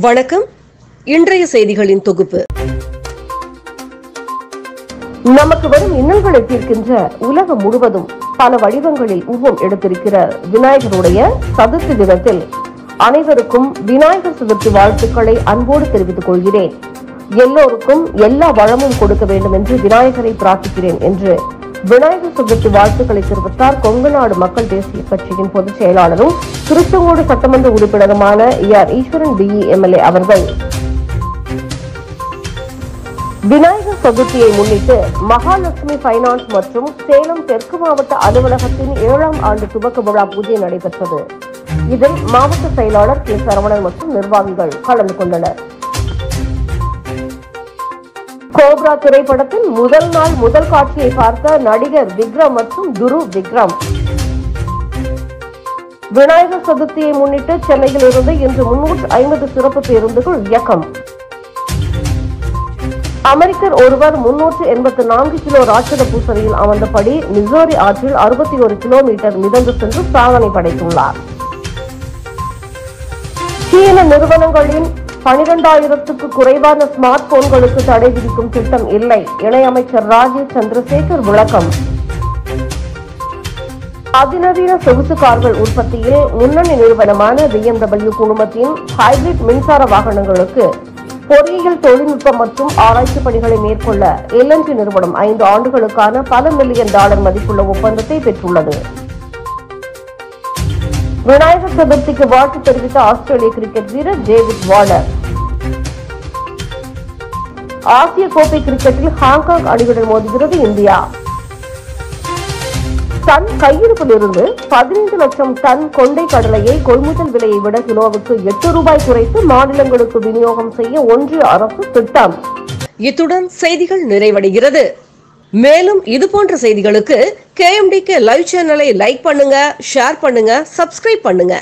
வணக்கம். இன்றைய செய்திகளின் தொகுப்பு. நமக்கு வரும் இன்னல்களை தீர்க்கின்ற உலகம் முழுவதும் பல வடிவங்களில் உருவம் எடுத்திருக்கிற விநாயகருடைய சதுர்த்தி தினத்தில் அனைவருக்கும் விநாயகர் சதுர்த்தி வாழ்த்துக்களை அன்போடு தெரிவித்துக் கொள்கிறேன். எல்லோருக்கும் எல்லா வளமும் கொடுக்க வேண்டும் என்று விநாயகரை பிரார்த்திக்கிறேன் என்று விநாயகர் சதுர்த்தி வாழ்த்துக்களை தெரிவித்தார். கொங்கு நாடு மக்கள் தேசிய கட்சியின் பொதுச் செயலாளரும் திருச்செங்கோடு சட்டமன்ற உறுப்பினருமான ஆர் ஈஸ்வரன் பிஇ எம்எல்ஏ அவர்கள். விநாயகர் சதுர்த்தியை முன்னிட்டு மகாலட்சுமி பைனான்ஸ் மற்றும் சேலம் தெற்கு மாவட்ட அலுவலகத்தின் ஏழாம் ஆண்டு துவக்க விழா பூஜை நடைபெற்றது. இதில் மாவட்ட செயலாளர் கே சரவணன் மற்றும் நிர்வாகிகள் கலந்து கொண்டனர். கோப்ரா திரைப்படத்தில் முதல் நாள் முதல் காட்சியை பார்த்த நடிகர் விக்ரம் மற்றும் துரு விக்ரம். விநாயகர் சதுர்த்தியை முன்னிட்டு சென்னையில் இருந்து இன்று முன்னூற்று ஐம்பது சிறப்பு பேருந்துகள் இயக்கம். அமெரிக்கர் ஒருவர் முன்னூற்று எண்பத்தி நான்கு கிலோ ராட்சத பூசணியில் அமர்ந்தபடி மிசோரி ஆற்றில் அறுபத்தி ஒரு கிலோமீட்டர் மிதந்து சென்று சாதனை படைத்துள்ளார். சீன நிறுவனங்களின் பனிரெண்டாயிரத்துக்கு குறைவான ஸ்மார்ட் போன்களுக்கு தடை விதிக்கும் திட்டம் இல்லை. இணையமைச்சர் ராஜீவ் சந்திரசேகர் விளக்கம். அதிநவீன சொகுசு கார்கள் உற்பத்தியில் முன்னணி நிறுவனமான பிஎம்டபிள்யூ குழுமத்தின் ஹைபிரிட் மின்சார வாகனங்களுக்கு பொறியியல் தொழில்நுட்பம் மற்றும் ஆராய்ச்சி பணிகளை மேற்கொள்ள எல்என்டி நிறுவனம் ஐந்து ஆண்டுகளுக்கான பல மில்லியன் டாலர் மதிப்புள்ள ஒப்பந்தத்தை பெற்றுள்ளது. விநாயகர் சதுர்த்திக்கு வாழ்த்து தெரிவித்த ஆஸ்திரேலிய கிரிக்கெட் வீரர் டேவிட் வார்னர். ஆசிய கோப்பை கிரிக்கெட்டில் ஹாங்காங் அணியுடன் மோதுகிறது இந்தியா. தன் கையிருப்பில் இருந்து பதினைந்து லட்சம் டன் கொண்டை கடலையை கொள்முதல் விலையை விட கிலோவுக்கு எட்டு ரூபாய் குறைத்து மாநிலங்களுக்கு விநியோகம் செய்ய ஒன்றிய அரசு திட்டம். இத்துடன் செய்திகள் நிறைவடைகிறது. மேலும் இது போன்ற செய்திகளுக்கு கேஎம்டிகே லைவ் சேனலை லைக் பண்ணுங்க ஷேர் பண்ணுங்க சப்ஸ்கிரைப் பண்ணுங்க.